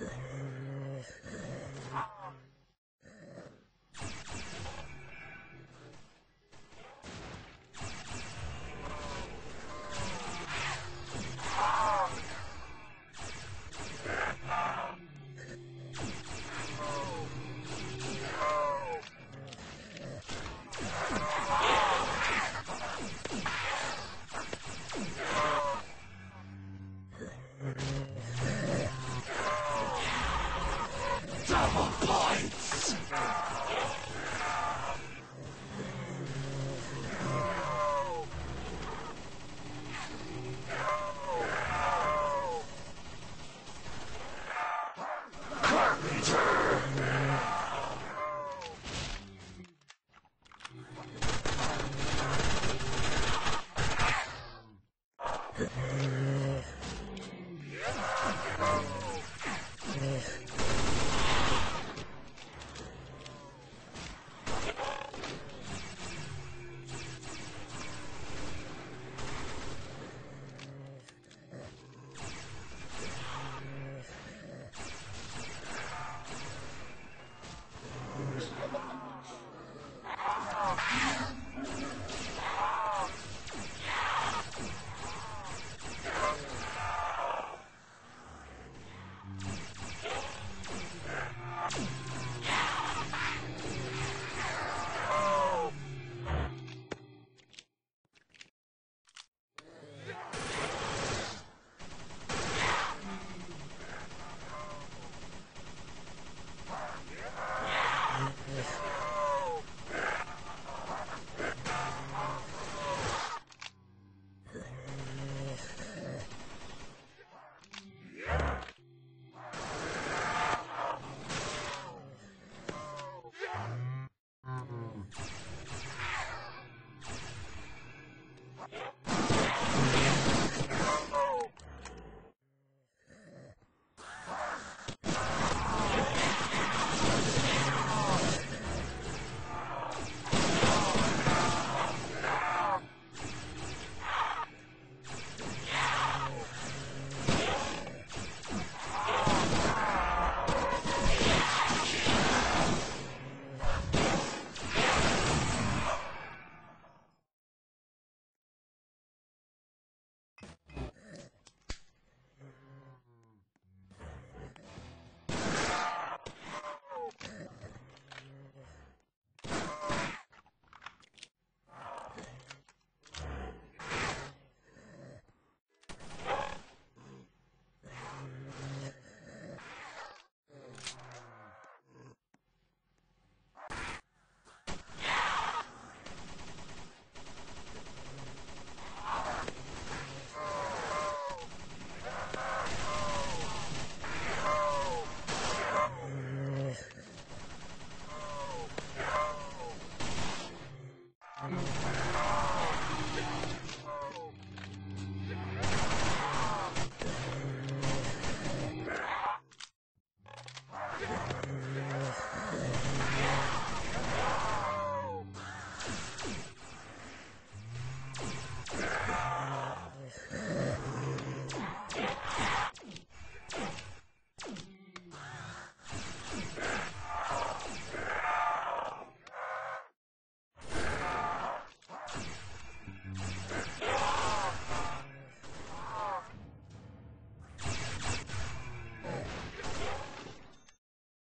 good. Double points! Carpenter!